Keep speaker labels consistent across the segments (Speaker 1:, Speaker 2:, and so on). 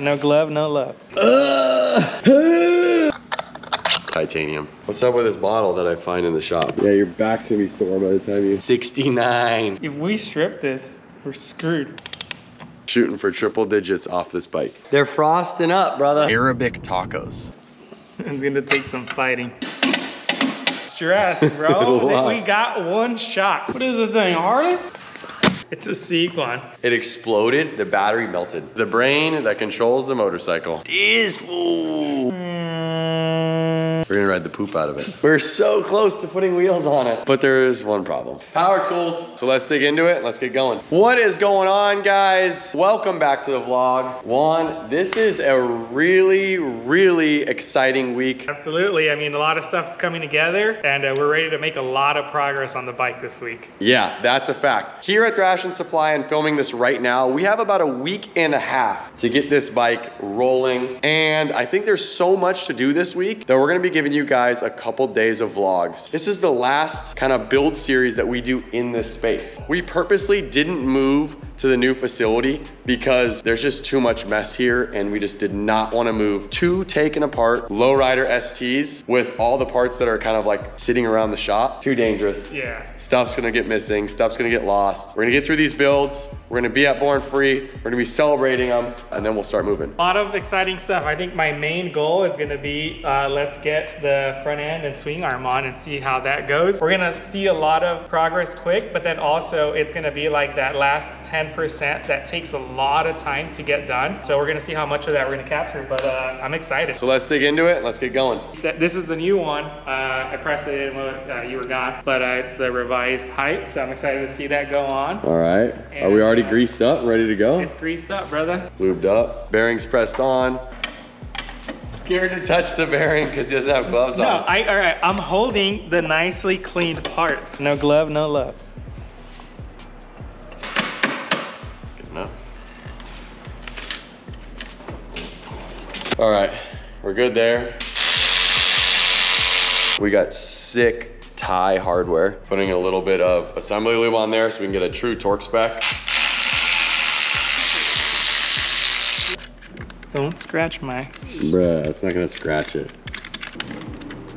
Speaker 1: No glove, no love.
Speaker 2: Titanium. What's up with this bottle that I find in the shop?
Speaker 3: Yeah, your back's gonna be sore by the time you.
Speaker 2: 69.
Speaker 1: If we strip this, we're screwed.
Speaker 2: Shooting for triple digits off this bike. They're frosting up, brother. Arabic tacos.
Speaker 1: It's gonna take some fighting. Stress, bro.
Speaker 2: Wow.
Speaker 1: we got one shot. What is the thing, Harley? It's a Sequan.
Speaker 2: It exploded, the battery melted. The brain that controls the motorcycle. This fool. We're gonna ride the poop out of it. We're so close to putting wheels on it, but there is one problem. Power tools. So let's dig into it. Let's get going. What is going on, guys? Welcome back to the vlog. Juan, this is a really, really exciting week.
Speaker 1: Absolutely. I mean, a lot of stuff's coming together, and uh, we're ready to make a lot of progress on the bike this week.
Speaker 2: Yeah, that's a fact. Here at Thrashin Supply and filming this right now, we have about a week and a half to get this bike rolling. And I think there's so much to do this week that we're gonna be giving you guys a couple days of vlogs. This is the last kind of build series that we do in this space. We purposely didn't move to the new facility because there's just too much mess here and we just did not want to move two taken apart lowrider STs with all the parts that are kind of like sitting around the shop. Too dangerous.
Speaker 1: Yeah.
Speaker 2: Stuff's gonna get missing, stuff's gonna get lost. We're gonna get through these builds, we're gonna be at Born Free, we're gonna be celebrating them, and then we'll start moving.
Speaker 1: A lot of exciting stuff. I think my main goal is gonna be uh, let's get the front end and swing arm on and see how that goes. We're gonna see a lot of progress quick, but then also it's gonna be like that last 10% that takes a lot of time to get done. So we're gonna see how much of that we're gonna capture, but uh, I'm excited.
Speaker 2: So let's dig into it, let's get going.
Speaker 1: This is the new one. Uh, I pressed it in when uh, you were gone, but uh, it's the revised height, so I'm excited to see that go on.
Speaker 3: All right. Are we already greased up ready to go?
Speaker 1: It's greased up, brother.
Speaker 2: Lubed up, bearings pressed on. Scared to touch the bearing because he doesn't have gloves
Speaker 1: No,
Speaker 2: on.
Speaker 1: I all right. I'm holding the nicely cleaned parts. No glove, no love.
Speaker 2: Good enough. All right, we're good there. We got sick tie hardware. Putting a little bit of assembly lube on there so we can get a true torque spec.
Speaker 1: Don't scratch my
Speaker 3: Bruh, it's not gonna scratch it.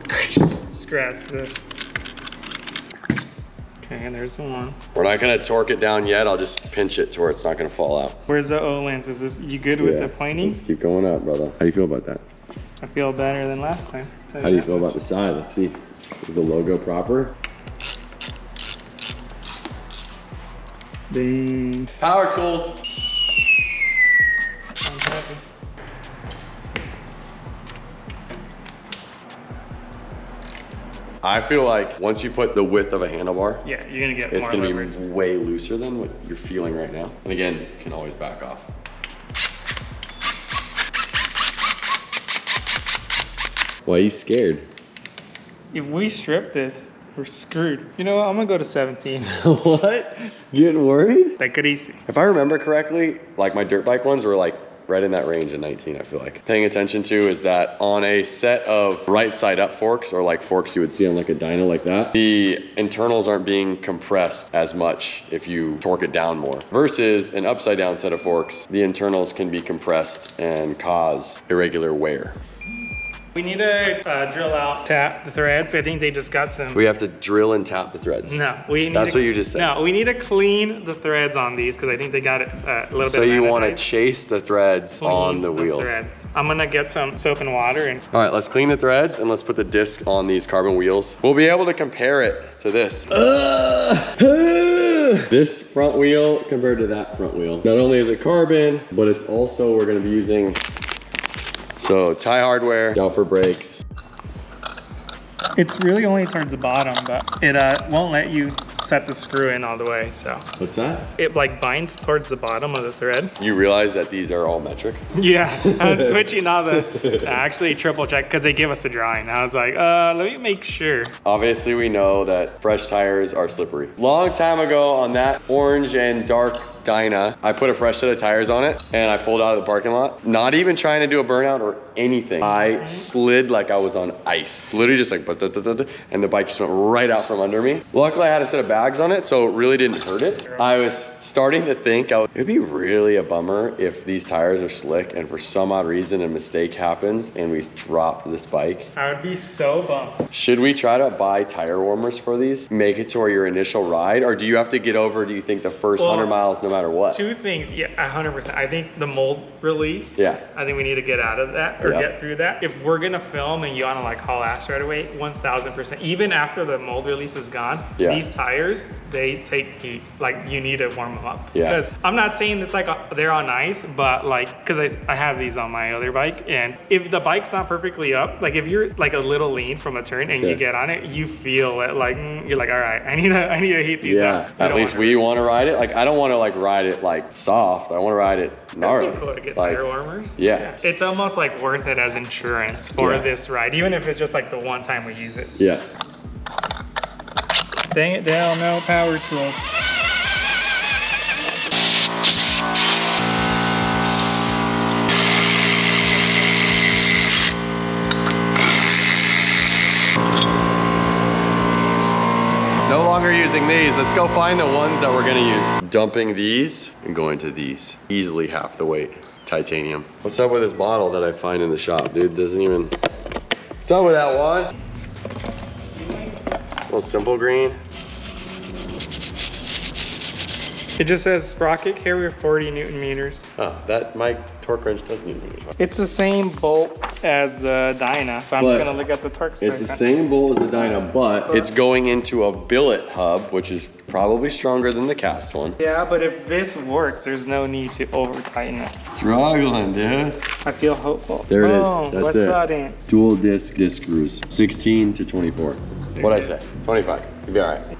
Speaker 1: scratch the. Okay, and there's the one.
Speaker 2: We're not gonna torque it down yet. I'll just pinch it to where it's not gonna fall out.
Speaker 1: Where's the Öhlins? Is this you good with
Speaker 3: Yeah.
Speaker 1: the
Speaker 3: Let's
Speaker 1: pointing?
Speaker 3: keep going up, brother. How do you feel about that?
Speaker 1: I feel better than last time.
Speaker 3: How do you feel
Speaker 1: much.
Speaker 3: about the side? Let's see. Is the logo proper?
Speaker 1: Boom.
Speaker 2: Power tools. I feel like once you put the width of a handlebar,
Speaker 1: Yeah, you're gonna get
Speaker 2: it's gonna
Speaker 1: leverage.
Speaker 2: be way looser than what you're feeling right now. And again, you can always back off.
Speaker 3: Why are you scared?
Speaker 1: If we strip this, we're screwed. You know what? I'm gonna go to 17.
Speaker 3: what? Getting worried?
Speaker 1: Take it easy.
Speaker 2: If I remember correctly, like my dirt bike ones were like right in that range in 19, I feel like. Paying attention to is that on a set of right side up forks or like forks you would see
Speaker 3: See on like a Dyna like that?
Speaker 2: the internals aren't being compressed as much if you torque it down more. Versus an upside down set of forks, the internals can be compressed and cause irregular wear.
Speaker 1: We need to uh, drill out, tap the threads. I think they just got some.
Speaker 2: We have to drill and tap the threads.
Speaker 1: no, we need.
Speaker 2: That's
Speaker 1: to,
Speaker 2: what you just said.
Speaker 1: No, we need to clean the threads on these because I think they got it uh, a little
Speaker 2: So
Speaker 1: bit.
Speaker 2: So you want to chase the threads
Speaker 1: We
Speaker 2: on
Speaker 1: need
Speaker 2: the wheels.
Speaker 1: threads. I'm gonna get some soap and water and
Speaker 2: All right, let's clean the threads and let's put the disc on these carbon wheels. We'll be able to compare it to this.
Speaker 3: this front wheel compared to that front wheel. Not only is it carbon, but it's also, we're gonna be using
Speaker 2: So tie hardware.
Speaker 3: Galfer brakes.
Speaker 1: it's really only towards the bottom, but it uh, won't let you set the screw in all the way. So
Speaker 3: What's that?
Speaker 1: it like binds towards the bottom of the thread.
Speaker 2: You realize that these are all metric?
Speaker 1: Yeah, I'm switching all the. I actually triple check because they give us a drawing. I was like, uh, let me make sure.
Speaker 2: Obviously, we know that fresh tires are slippery. Long time ago on that orange and dark Dyna. I put a fresh set of tires on it and I pulled out of the parking lot. Not even trying to do a burnout or anything. I slid like I was on ice. Literally just like, but and the bike just went right out from under me. Luckily I had a set of bags on it, so it really didn't hurt it. I was starting to think I would, it'd be really a bummer if these tires are slick and for some odd reason a mistake happens and we drop this bike.
Speaker 1: I would be so bummed.
Speaker 2: Should we try to buy tire warmers for these? Make it to where your initial ride? Or do you have to get over, do you think, the first
Speaker 1: Well,
Speaker 2: 100 miles no matter what?
Speaker 1: Two things, yeah, 100%. I think the mold release,
Speaker 2: Yeah.
Speaker 1: I think we need to get out of that or
Speaker 2: Yeah.
Speaker 1: get through that. If we're gonna film and you wanna like haul ass right away, 1000%. Even after the mold release is gone,
Speaker 2: Yeah.
Speaker 1: these tires, they take heat. Like you need to warm them up.
Speaker 2: Yeah.
Speaker 1: Because I'm not saying it's like uh, they're on ice, but like, cause I, I have these on my other bike and if the bike's not perfectly up, like if you're like a little lean from a turn and
Speaker 2: Yeah.
Speaker 1: you get on it, you feel it like, mm, you're like, all right, I need to, I need to heat these
Speaker 2: Yeah,
Speaker 1: up. You
Speaker 2: at
Speaker 1: don't
Speaker 2: least we want to ride it. Like, I don't want to like ride it like soft. I want to ride it gnarly.
Speaker 1: That'd be cool to get
Speaker 2: Like,
Speaker 1: warmers.
Speaker 2: yeah.
Speaker 1: It's almost like worth it as insurance for
Speaker 2: Yeah.
Speaker 1: this ride, even if it's just like the one time we use it.
Speaker 2: yeah.
Speaker 1: Dang it, Dale, no power tools.
Speaker 2: Longer using these. Let's go find the ones that we're gonna use. Dumping these and going to these. Easily half the weight. Titanium. What's up with this bottle that I find in the shop, dude? Doesn't even. What's up with that one? little simple green.
Speaker 1: It just says sprocket carrier 40 newton meters.
Speaker 2: Oh, that my torque wrench doesn't even.
Speaker 1: It's the same bolt as the Dyna, so I'm
Speaker 3: But
Speaker 1: just gonna look at the torque spec.
Speaker 3: It's the same bolt as the Dyna, but
Speaker 2: It's going into a billet hub, which is probably stronger than the cast one.
Speaker 1: Yeah, but if this works, there's no need to over tighten it.
Speaker 2: Struggling, dude.
Speaker 1: I feel hopeful.
Speaker 3: There it is.
Speaker 1: Oh,
Speaker 3: That's
Speaker 1: what's
Speaker 3: it.
Speaker 1: that in?
Speaker 3: dual disc disc screws. 16 to 24.
Speaker 2: What'd I say? 25. You'll be all right.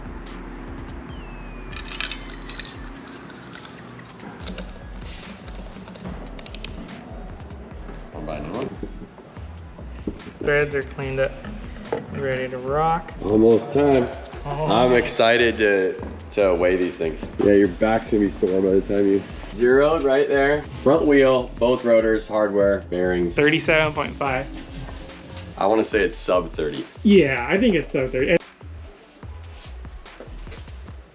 Speaker 1: Threads are cleaned up, ready to rock.
Speaker 3: Almost time.
Speaker 1: Oh,
Speaker 2: I'm excited to to weigh these things.
Speaker 3: Yeah, your back's gonna be sore by the time you zeroed right there. Front wheel, both rotors, hardware, bearings.
Speaker 1: 37.5.
Speaker 2: I want to say it's sub 30.
Speaker 1: Yeah, I think it's sub 30.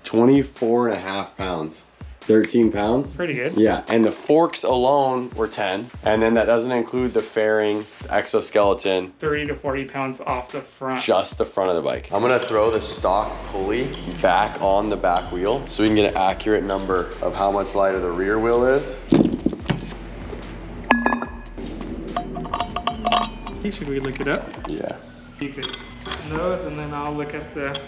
Speaker 3: 24 and a half pounds. 13 pounds?
Speaker 1: Pretty good.
Speaker 3: Yeah,
Speaker 2: And the forks alone were 10, and then that doesn't include the fairing, the exoskeleton,
Speaker 1: 30 to 40 pounds off the front.
Speaker 2: just the front of the bike. I'm gonna throw the stock pulley back on the back wheel so we can get an accurate number of how much lighter the rear wheel is.
Speaker 1: Should we look it up?
Speaker 2: Yeah.
Speaker 1: You could those, and then I'll look at the.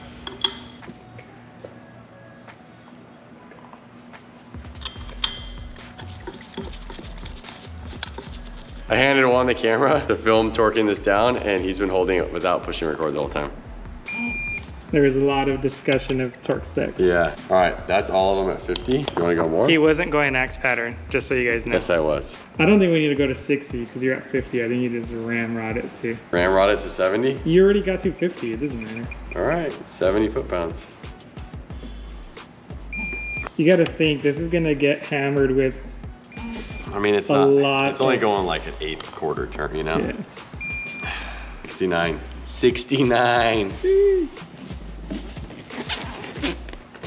Speaker 2: I handed Juan the camera to film torquing this down, and he's been holding it without pushing record the whole time.
Speaker 1: There was a lot of discussion of torque specs.
Speaker 2: Yeah. All right, that's all of them at 50. You wanna go more?
Speaker 1: He wasn't going X pattern, just so you guys know.
Speaker 2: Yes, I was.
Speaker 1: I don't think we need to go to 60 because you're at 50. I think you just ramrod it too.
Speaker 2: Ramrod it to 70.
Speaker 1: You already got to 50. It doesn't matter.
Speaker 2: All right, 70 foot pounds.
Speaker 1: You got to think this is gonna get hammered with.
Speaker 2: I mean, it's
Speaker 1: A
Speaker 2: not,
Speaker 1: lot
Speaker 2: it's only going like an eighth quarter turn, you know?
Speaker 1: Yeah.
Speaker 2: 69. 69.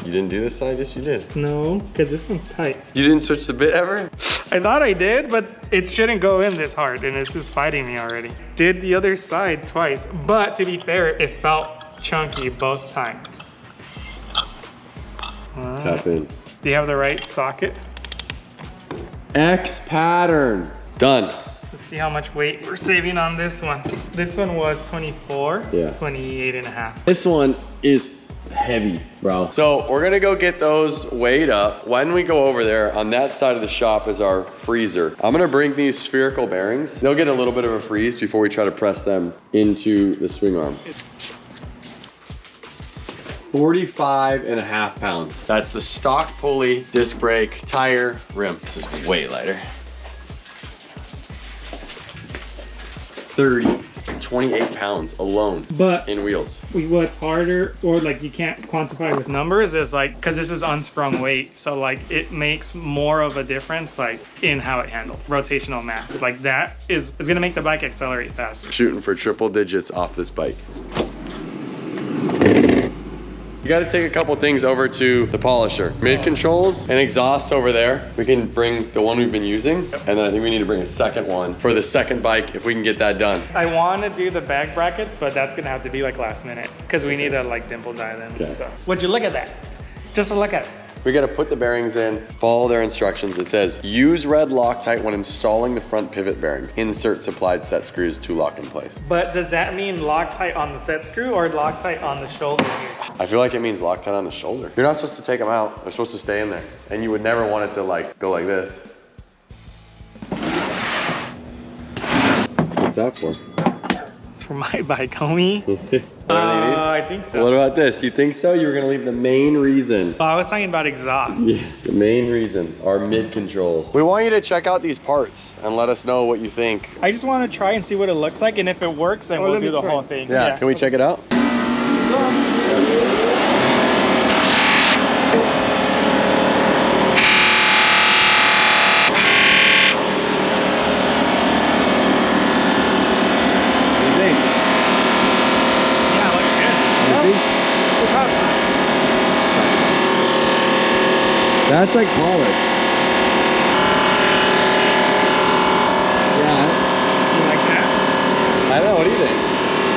Speaker 2: You didn't do this side? Yes, you did.
Speaker 1: No, because this one's tight.
Speaker 2: You didn't switch the bit ever?
Speaker 1: I thought I did, but it shouldn't go in this hard, and it's just fighting me already. Did the other side twice, but to be fair, it felt chunky both times.
Speaker 3: Tap in.
Speaker 1: Do you have the right socket?
Speaker 3: X pattern.
Speaker 2: Done.
Speaker 1: Let's see how much weight we're saving on this one. This one was 24,
Speaker 3: Yeah.
Speaker 1: 28 and a half.
Speaker 3: This one is heavy, bro.
Speaker 2: So we're gonna go get those weighed up. When we go over there, on that side of the shop is our freezer. I'm gonna bring these spherical bearings. They'll get a little bit of a freeze before we try to press them.
Speaker 3: Into the swing arm. 45 and a half pounds.
Speaker 2: That's the stock pulley, disc brake, tire, rim. This is way lighter.
Speaker 3: 30,
Speaker 2: 128 pounds alone
Speaker 1: But
Speaker 2: in wheels.
Speaker 1: what's harder or like you can't quantify with numbers is like because this is unsprung weight so like it makes more of a difference like in how it handles rotational mass like that is is gonna make the bike accelerate faster
Speaker 2: Shooting for triple digits off this bike. You gotta take a couple things over to the polisher. Mid controls and exhaust over there. We can bring the one we've been using. And then I think we need to bring a second one for the second bike if we can get that done.
Speaker 1: i want to do the bag brackets but that's gonna have to be like last minute because we need to like dimple die them
Speaker 2: Okay.
Speaker 1: so would you look at that just a look at it
Speaker 2: We gotta put the bearings in, follow their instructions. It says, use red Loctite when installing the front pivot bearings. Insert supplied set screws to lock in place.
Speaker 1: but does that mean loctite on the set screw or loctite on the shoulder here
Speaker 2: I feel like it means Loctite on the shoulder. You're not supposed to take them out. They're supposed to stay in there. And you would never want it to like go like this. What's that for?
Speaker 1: It's for my bike homie
Speaker 2: Uh,
Speaker 1: i think so
Speaker 2: what about this? You think so? You were gonna leave the main reason.
Speaker 1: Oh, I was talking about exhaust.
Speaker 2: Yeah, the main reason are mid controls. We want you to check out these parts and let us know what you think.
Speaker 1: I just want to try and see what it looks like, and if it works, then
Speaker 4: Oh,
Speaker 1: we'll do the
Speaker 4: try.
Speaker 1: whole thing.
Speaker 2: Yeah, can we check it out? That's like polished. Yeah,
Speaker 1: You like that?
Speaker 2: I don't know. What do you think?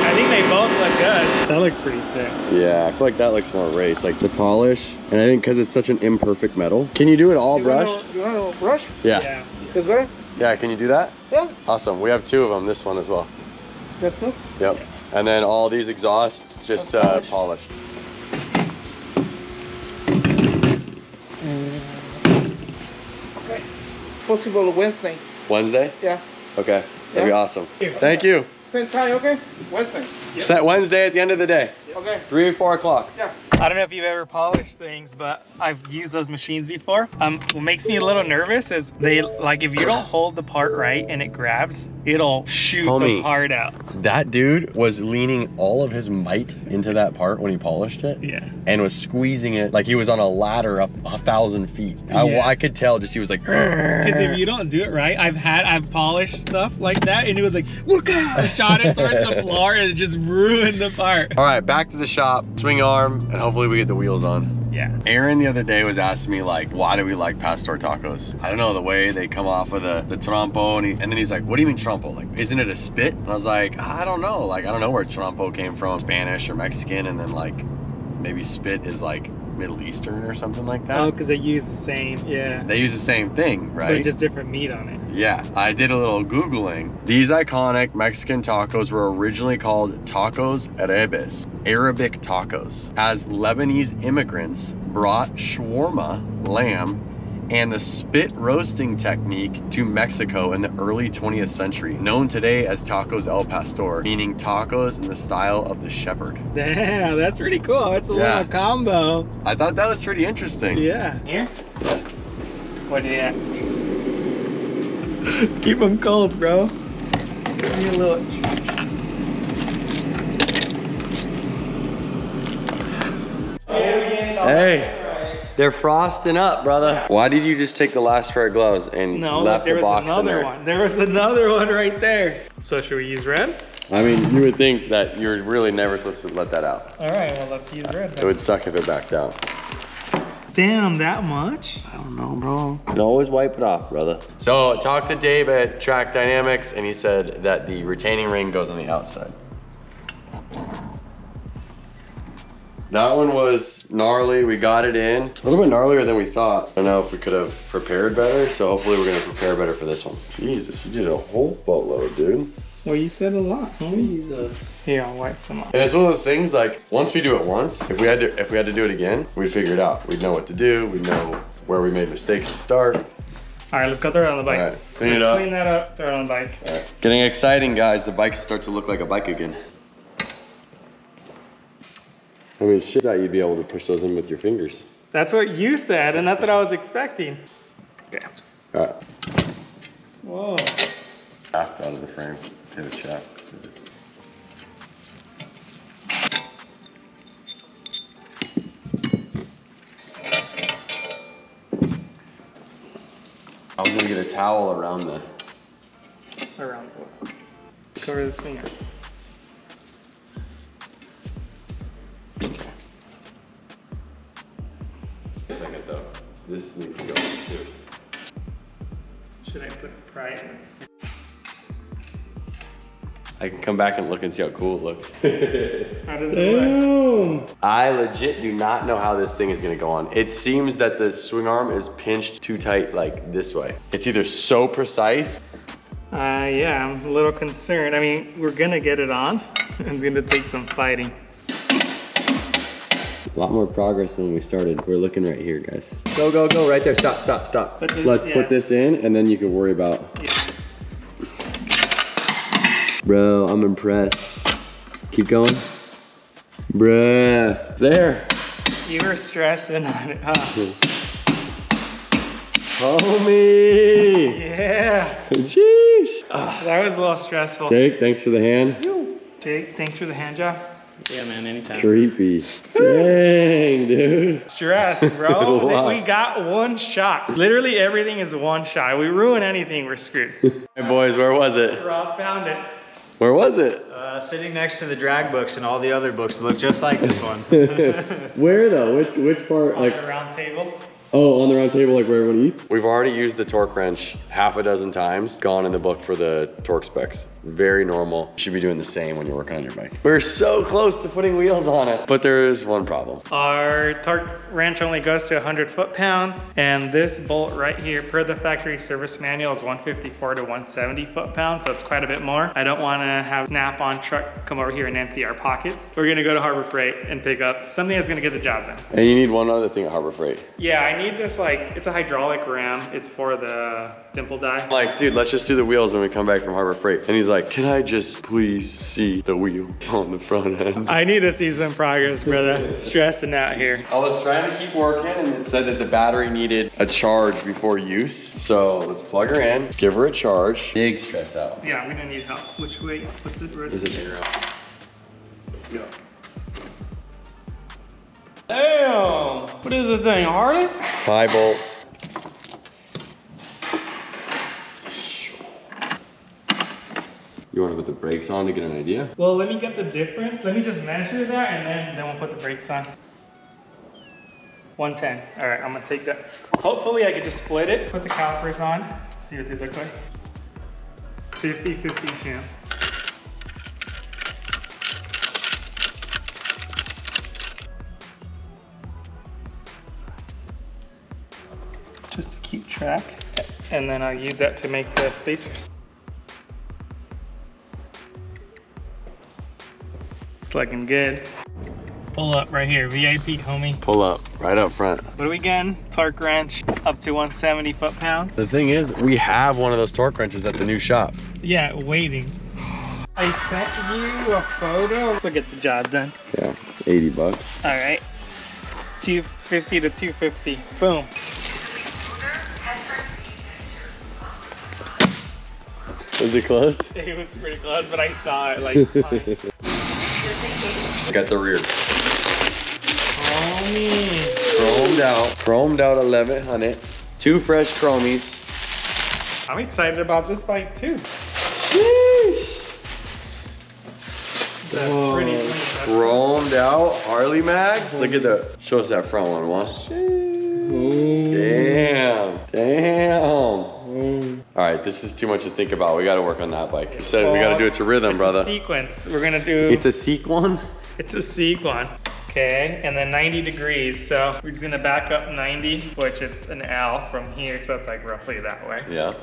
Speaker 1: I think they both look good. That looks pretty sick.
Speaker 2: Yeah, I feel like that looks more race, like the polish. And I think because it's such an imperfect metal. Can you do it all
Speaker 4: You wanna-
Speaker 2: brushed?
Speaker 4: You want to brush?
Speaker 2: Yeah.
Speaker 1: Yeah.
Speaker 4: This better?
Speaker 2: Yeah, can you do that?
Speaker 4: Yeah.
Speaker 2: Awesome. We have two of them, this one as well.
Speaker 4: This too?
Speaker 2: Yep. And then all these exhausts just
Speaker 4: Just
Speaker 2: uh,
Speaker 4: polish.
Speaker 2: polished.
Speaker 4: Okay. Possible Wednesday.
Speaker 2: Wednesday?
Speaker 4: Yeah.
Speaker 2: Okay. That'd be awesome. Thank you.
Speaker 4: Same time, okay? Wednesday.
Speaker 2: Set Wednesday at the end of the day.
Speaker 4: Okay.
Speaker 2: Three or four o'clock.
Speaker 4: Yeah.
Speaker 1: I don't know if you've ever polished things, but I've used those machines before. Um, what makes me a little nervous is they like if you don't hold the part right and it grabs, it'll shoot
Speaker 2: Homie.
Speaker 1: the part out.
Speaker 2: That dude was leaning all of his might into that part when he polished it.
Speaker 1: Yeah.
Speaker 2: And was squeezing it like he was on a ladder up a thousand feet. I,
Speaker 1: Yeah.
Speaker 2: I could tell just he was like,
Speaker 1: Because if you don't do it right, I've had I've polished stuff like that, and it was like, look I shot it towards the floor, and it just ruined the part.
Speaker 2: All right, back to the shop, swing arm, and hopefully we get the wheels on.
Speaker 1: Yeah.
Speaker 2: Aaron the other day was asking me like, why do we like pastor tacos? I don't know the way they come off of the, the trompo, and, he, and then he's like, what do you mean trompo? Like, isn't it a spit? And I was like, I don't know. Like, I don't know where trompo came from, Spanish or Mexican, and then like maybe spit is like Middle Eastern or something like that.
Speaker 1: Oh, because they use the same. Yeah.
Speaker 2: They use the same thing, right?
Speaker 1: But just different meat on it.
Speaker 2: Yeah, I did a little Googling. These iconic Mexican tacos were originally called tacos arabes, Arabic tacos, as Lebanese immigrants brought shawarma, lamb, and the spit roasting technique to Mexico in the early 20th century, known today as tacos el pastor, meaning tacos in the style of the shepherd.
Speaker 1: Damn, that's pretty cool. It's a
Speaker 2: Yeah.
Speaker 1: little combo.
Speaker 2: I thought that was pretty interesting.
Speaker 1: Yeah. Here? What do you at? Keep them cold, bro. Give me a little.
Speaker 2: Hey, they're frosting up, brother. Why did you just take the last pair of gloves and
Speaker 1: No,
Speaker 2: left
Speaker 1: there
Speaker 2: the
Speaker 1: was
Speaker 2: box in
Speaker 1: another
Speaker 2: there?
Speaker 1: one. There was another one right there. So should we use red?
Speaker 2: I mean, you would think that you're really never supposed to let that out.
Speaker 1: All right, well let's use red.
Speaker 2: It would suck if it backed out.
Speaker 1: Damn, that much?
Speaker 2: I don't know, bro. You can always wipe it off, brother. So talk to Dave at Track Dynamics, and he said that the retaining ring goes on the outside. That one was gnarly. We got it in. A little bit gnarlier than we thought. I don't know if we could have prepared better, so hopefully we're gonna prepare better for this one. Jesus, you did a whole boatload, dude.
Speaker 1: Well, you said a lot, homie. Jesus. Here, I'll wipe some off.
Speaker 2: And it's one of those things like once we do it once, if we had to if we had to do it again, we'd figure it out. We'd know what to do. We'd know where we made mistakes to start.
Speaker 1: All right, let's go throw it on the bike.
Speaker 2: All right, clean it
Speaker 1: Let's
Speaker 2: up.
Speaker 1: Clean that up, throw it on the bike.
Speaker 2: Getting exciting, guys. The bike start to look like a bike again. I mean, shit that you'd be able to push those in with your fingers.
Speaker 1: That's what you said, and that's what I was expecting. Okay.
Speaker 2: All right.
Speaker 1: Whoa.
Speaker 2: Shaft out of the frame. Pivot shaft.
Speaker 1: I was gonna get
Speaker 2: a towel around the. Around what? Cover the
Speaker 1: finger. I
Speaker 2: can come back and look and see how cool it looks.
Speaker 1: How does it look?
Speaker 2: I legit do not know how this thing is gonna go on. It seems that the swing arm is pinched too tight like this way. It's either so precise.
Speaker 1: Uh, yeah, I'm a little concerned. I mean, we're gonna get it on. It's gonna take some fighting.
Speaker 2: A lot more progress than when we started. We're looking right here, guys. Go, go, go, right there. Stop, stop, stop.
Speaker 1: This-
Speaker 2: Let's
Speaker 1: yeah.
Speaker 2: put this in and then you can worry about.
Speaker 1: Yeah.
Speaker 2: Bro, I'm impressed. Keep going. Bruh. There.
Speaker 1: You were stressing on it, huh?
Speaker 2: Homie.
Speaker 1: Yeah,
Speaker 2: Sheesh. Ah.
Speaker 1: that was a little stressful.
Speaker 2: Jake, thanks for the hand.
Speaker 1: Jake, thanks for the hand job.
Speaker 5: Yeah, man, anytime.
Speaker 2: Creepy. Dang, dude.
Speaker 1: Stress, bro.
Speaker 2: Wow.
Speaker 1: we got one shot. Literally everything is one shot. We ruin anything, we're screwed.
Speaker 2: Hey, boys, where was it?
Speaker 1: Rob found it.
Speaker 2: Where was it?
Speaker 5: Uh, sitting next to the drag books and all the other books that look just like this one.
Speaker 2: Where though? Which which part?
Speaker 1: On
Speaker 2: Like
Speaker 1: the round table.
Speaker 2: oh, on the round table, like where everyone eats. We've already used the torque wrench half a dozen times. Gone in the book for the torque specs. Very normal. Should be doing the same when you're working on your bike. We're so close to putting wheels on it, but there is one problem.
Speaker 1: Our torque wrench only goes to 100 foot-pounds, and this bolt right here, per the factory service manual, is 154 to 170 foot-pounds, so it's quite a bit more. I don't want to have Snap-on truck come over here and empty our pockets. We're gonna go to Harbor Freight and pick up something that's gonna get the job done.
Speaker 2: And you need one other thing at Harbor Freight.
Speaker 1: Yeah, I need this like, it's a hydraulic ram. It's for the dimple die.
Speaker 2: Like, dude, let's just do the wheels when we come back from Harbor Freight. And he's like, can I just please see the wheel on the front end?
Speaker 1: I need to see some progress, brother. Stressing out here.
Speaker 2: I was trying to keep working and it said that the battery needed a charge before use. So let's plug her in, let's give her a charge. Big stress out.
Speaker 1: Yeah, we're gonna need help. Which way? What's it? Where's
Speaker 2: Is it arrow?
Speaker 1: Go. Damn! What is the thing, Harley?
Speaker 2: Tie bolts. You want to put the brakes on to get an idea?
Speaker 1: Well, let me get the difference. Let me just measure that and then, then we'll put the brakes on. 110. All right, I'm gonna take that. Hopefully I could just split it, put the calipers on, see what they look like. 50-50 chance. Just to keep track. And then I'll use that to make the spacers. It's looking good. Pull up right here, VIP homie.
Speaker 2: Pull up, right up front.
Speaker 1: What are we getting? Torque wrench up to 170 foot pounds.
Speaker 2: The thing is, we have one of those torque wrenches at the new shop.
Speaker 1: Yeah, waiting. I sent you a photo. Let's get the job done.
Speaker 2: Yeah, 80 bucks.
Speaker 1: All right. 250 to 250. Boom.
Speaker 2: Was it close?
Speaker 1: It was pretty close, but I saw it like. fine.
Speaker 2: Got the rear.
Speaker 1: Homie.
Speaker 2: Chromed out. Chromed out 1100. Two fresh chromies.
Speaker 1: I'm excited about this bike too. That's pretty clean. That's-
Speaker 2: Chromed out Harley Max. Look at the. Show us that front one, one. Damn. Damn. All right, this is too much to think about. We got to work on that bike. You said we got to do it to rhythm,
Speaker 1: it's
Speaker 2: brother.
Speaker 1: A sequence. We're gonna do.
Speaker 2: It's a seek one.
Speaker 1: It's a one. Okay, and then 90 degrees. So we're just gonna back up 90, which it's an L from here, so it's like roughly that way.
Speaker 2: Yeah.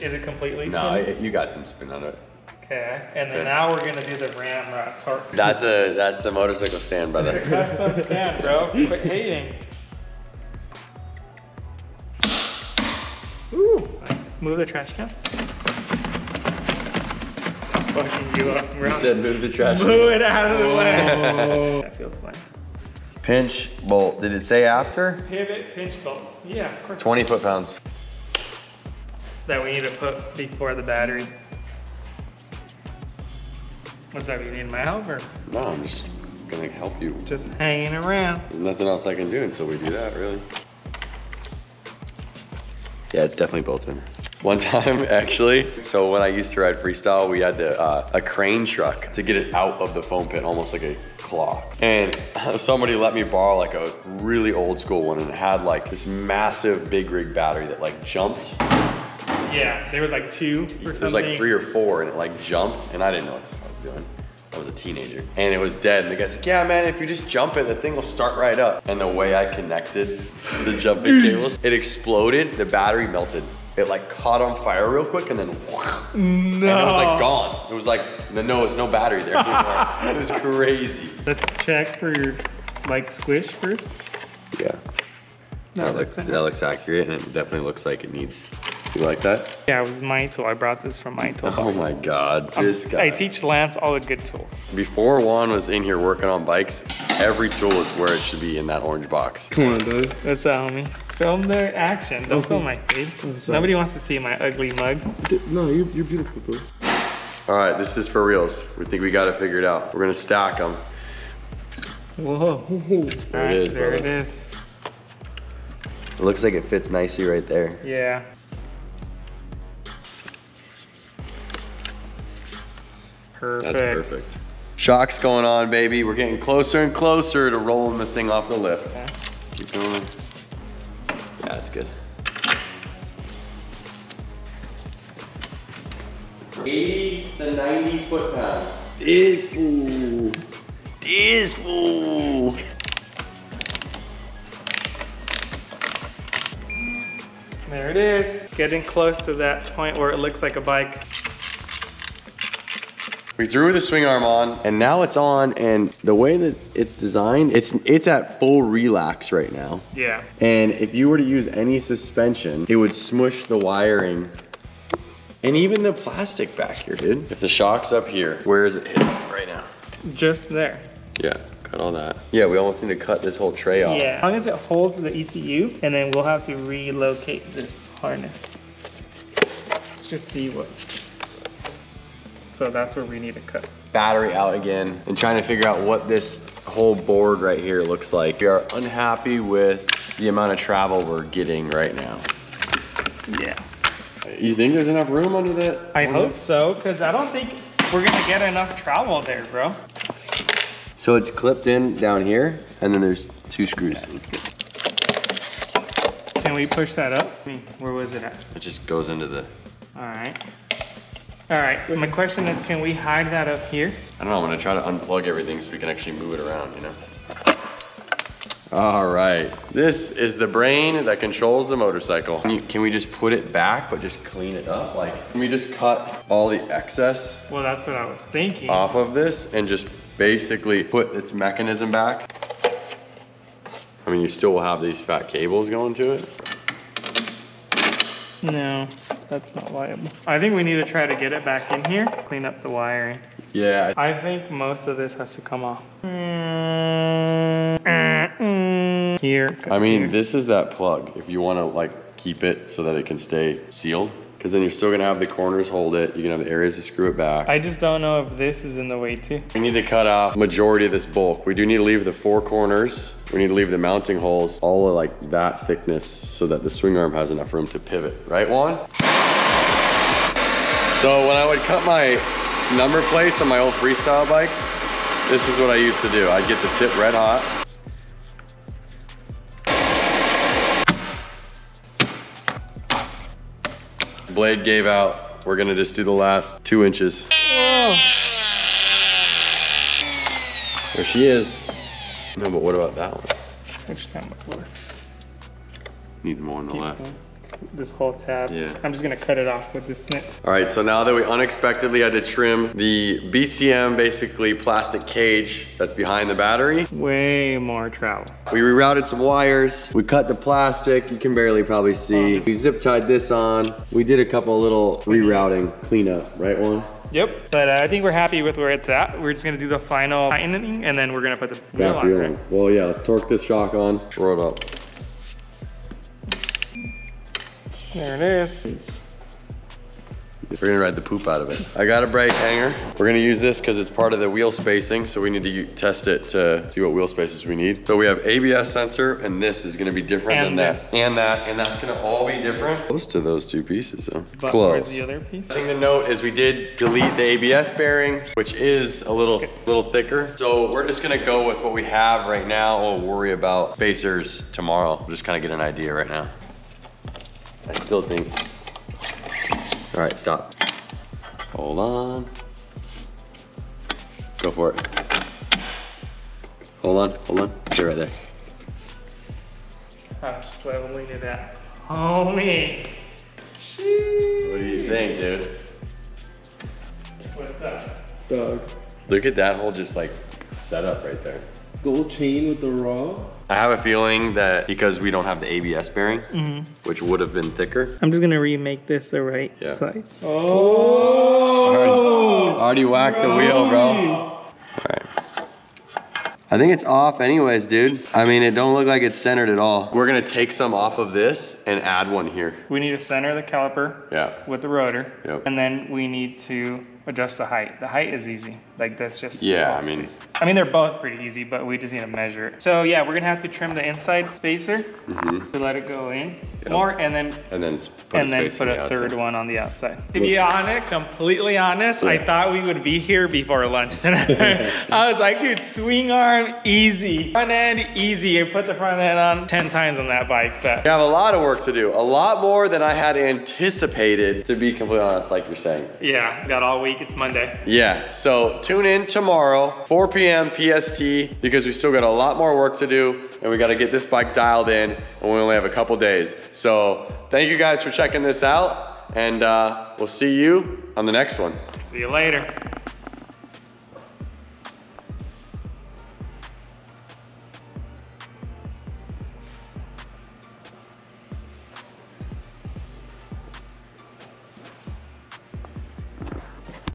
Speaker 1: Is it completely
Speaker 2: No, you got some spin on it.
Speaker 1: Okay, and then
Speaker 2: Okay.
Speaker 1: now we're gonna do the ram uh, torque.
Speaker 2: That's a that's the motorcycle stand, brother.
Speaker 1: Custom stand, bro. Quit hating. Ooh, move the trash can. Fucking you up, bro.
Speaker 2: Said move the trash.
Speaker 1: Move it out of the way. Oh. That feels fine.
Speaker 2: Pinch bolt. Did it say after?
Speaker 1: Pivot pinch bolt. Yeah, of course.
Speaker 2: 20 foot pounds.
Speaker 1: That we need to put before the battery. What's that? You need my help or
Speaker 2: No, I'm just gonna help you.
Speaker 1: just hanging around?
Speaker 2: There's nothing else I can do until we do that, really. Yeah, it's definitely built in. One time, actually, so when I used to ride freestyle, we had to, uh, a crane truck to get it out of the foam pit, almost like a clock. And somebody let me borrow like a really old school one and it had like this massive big rig battery that like jumped.
Speaker 1: Yeah, there was like two or something.
Speaker 2: It was like three or four and it like jumped and I didn't know what the fuck I was doing. I was a teenager and it was dead. And the guy's like, yeah, man, if you just jump it, the thing will start right up. And the way I connected the jumping cables, it exploded, the battery melted. It like caught on fire real quick and then
Speaker 1: No.
Speaker 2: and it was like gone. It was like, no, no, it's no battery there anymore. it was crazy.
Speaker 1: Let's check for your like squish first.
Speaker 2: Yeah.
Speaker 1: No,
Speaker 2: That,
Speaker 1: looks
Speaker 2: that looks accurate and it definitely looks like it needs. You like that?
Speaker 1: Yeah, it was my tool. I brought this from my tool.
Speaker 2: Oh my God,
Speaker 1: I'm-
Speaker 2: this guy.
Speaker 1: I teach Lance all the good tools.
Speaker 2: Before Juan was in here working on bikes, every tool was where it should be in that orange box.
Speaker 6: Come on, Doug.
Speaker 1: That's that, homie. Film the action. Don't
Speaker 6: Okay.
Speaker 1: film my face.
Speaker 6: sorry.
Speaker 1: Nobody wants to see my ugly mug.
Speaker 6: No, you, you're beautiful, bro.
Speaker 2: All right, this is for reals. We think we got to figure it figured out. We're gonna stack them.
Speaker 1: Whoa.
Speaker 2: There it is,
Speaker 1: there
Speaker 2: brother.
Speaker 1: it is.
Speaker 2: It looks like it fits nicely right there.
Speaker 1: Yeah. Perfect.
Speaker 2: That's perfect. Shock's going on, baby. We're getting closer and closer to rolling this thing off the lift.
Speaker 1: Okay.
Speaker 2: Keep going. Yeah, it's good. 80 to 90 foot pounds. This fool. This fool.
Speaker 1: There it is. Getting close to that point where it looks like a bike.
Speaker 2: We threw the swing arm on and now it's on and the way that it's designed, it's it's at full relax right now.
Speaker 1: Yeah.
Speaker 2: And if you were to use any suspension, it would smush the wiring and even the plastic back here, dude. If the shock's up here, where is it hitting right now?
Speaker 1: Just there.
Speaker 2: Yeah, cut all that. Yeah, we almost need to cut this whole tray off.
Speaker 1: Yeah. As long as it holds the ECU, and then we'll have to relocate this harness. Let's just see what. So that's where we need to cut.
Speaker 2: Battery out again and trying to figure out what this whole board right here looks like. We are unhappy with the amount of travel we're getting right now.
Speaker 1: Yeah.
Speaker 2: You think there's enough room under that?
Speaker 1: I hope so, because I don't think we're gonna get enough travel there, bro.
Speaker 2: So it's clipped in down here and then there's two screws.
Speaker 1: Can we push that up? Where was it at?
Speaker 2: It just goes into the,
Speaker 1: All right. All right, Well, my question is, can we hide that up here?
Speaker 2: I don't know, I'm gonna try to unplug everything so we can actually move it around, you know? All right, this is the brain that controls the motorcycle. Can, you- can we just put it back, but just clean it up? Like, can we just cut all the excess
Speaker 1: Well, that's what I was thinking.
Speaker 2: off of this and just basically put its mechanism back? I mean, you still will have these fat cables going to it.
Speaker 1: No, that's not viable. I think we need to try to get it back in here, clean up the wiring.
Speaker 2: Yeah,
Speaker 1: I think most of this has to come off. Mm, Here.
Speaker 2: I mean,
Speaker 1: here.
Speaker 2: this is that plug. If you want to like keep it so that it can stay sealed, because then you're still gonna have the corners hold it. You can have the areas to screw it back.
Speaker 1: I just don't know if this is in the way too.
Speaker 2: we need to cut off majority of this bulk. We do need to leave the four corners. We need to leave the mounting holes all like that thickness so that the swing arm has enough room to pivot. Right, Juan? So when I would cut my number plates on my old freestyle bikes, this is what I used to do. I'd get the tip red hot. Blade gave out. We're gonna just do the last two inches. There she is. No, but what about that one?
Speaker 1: Which time it was?
Speaker 2: Needs more on the
Speaker 1: Keep
Speaker 2: left.
Speaker 1: going. This whole tab.
Speaker 2: Yeah.
Speaker 1: I'm just gonna cut it off with this snips.
Speaker 2: All right, so now that we unexpectedly had to trim the BCM, basically plastic cage that's behind the battery,
Speaker 1: Way more travel.
Speaker 2: we rerouted some wires. We cut the plastic, you can barely probably see. We zip tied this on. We did a couple little rerouting cleanup, right one?
Speaker 1: Yep. But uh, I think we're happy with where it's at. We're just gonna do the final tightening, and then we're gonna put the wheel
Speaker 2: Back
Speaker 1: on. right?
Speaker 2: on. Well, yeah, let's torque this shock on. Throw it up.
Speaker 1: There it is.
Speaker 2: We're gonna ride the poop out of it. I got a brake hanger. We're gonna use this because it's part of the wheel spacing, so we need to test it to see what wheel spaces we need. So we have ABS sensor, and this is gonna be different
Speaker 1: And
Speaker 2: than
Speaker 1: this.
Speaker 2: that. And that, and that's gonna all be different. Close to those two pieces, though.
Speaker 1: But
Speaker 2: Close.
Speaker 1: where's the other piece?
Speaker 2: thing to note is we did delete the ABS bearing, which is a little little thicker. So we're just gonna go with what we have right now. We'll worry about spacers tomorrow. We'll just kind of get an idea right now. I still think. All right, stop. Hold on. Go for it. Hold on, hold on. Stay right there.
Speaker 1: Just leveling it out. Homie.
Speaker 2: What do you think, dude?
Speaker 1: What's up?
Speaker 6: Dog.
Speaker 2: Look at that whole just like setup right there.
Speaker 6: Gold chain with the raw.
Speaker 2: I have a feeling that because we don't have the ABS bearing, mm-hmm. which would have been thicker.
Speaker 1: I'm just gonna remake this the right
Speaker 2: Yeah.
Speaker 1: size.
Speaker 6: Oh!
Speaker 2: Already whacked the wheel, bro. All right. I think it's off anyways, dude. I mean, it don't look like it's centered at all. We're gonna take some off of this and add one here.
Speaker 1: We need to center the caliper
Speaker 2: Yeah.
Speaker 1: with the rotor.
Speaker 2: Yep.
Speaker 1: And then we need to adjust the height. The height is easy. Like that's just.
Speaker 2: Yeah, I mean-
Speaker 1: space. I mean, they're both pretty easy, but we just need to measure it. So yeah, we're gonna have to trim the inside spacer mm-hmm. to let it go in more and then
Speaker 2: And then put
Speaker 1: and
Speaker 2: a
Speaker 1: then put
Speaker 2: on the
Speaker 1: a third
Speaker 2: outside.
Speaker 1: one on the outside. To be honest, completely honest, I thought we would be here before lunch. I was like, dude, swing arm, easy. Front end, easy. And put the front end on 10 times on that bike. But
Speaker 2: We have a lot of work to do. A lot more than I had anticipated, to be completely honest, like you're saying.
Speaker 1: yeah, got all week. It's Monday.
Speaker 2: Yeah, so tune in tomorrow, 4 p.m. PST, because we still got a lot more work to do and we got to get this bike dialed in and we only have a couple days. So thank you guys for checking this out and uh, we'll see you on the next one.
Speaker 1: See you later.